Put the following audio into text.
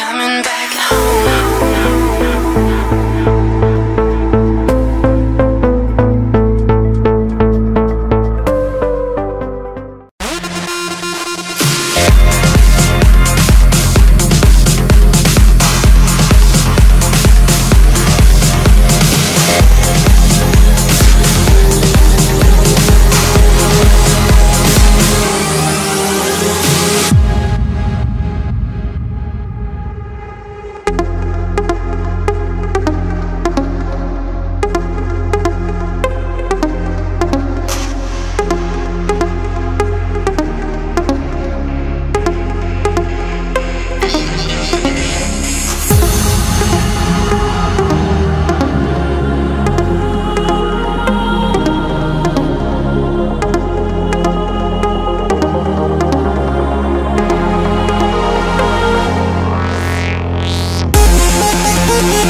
coming back home Yeah.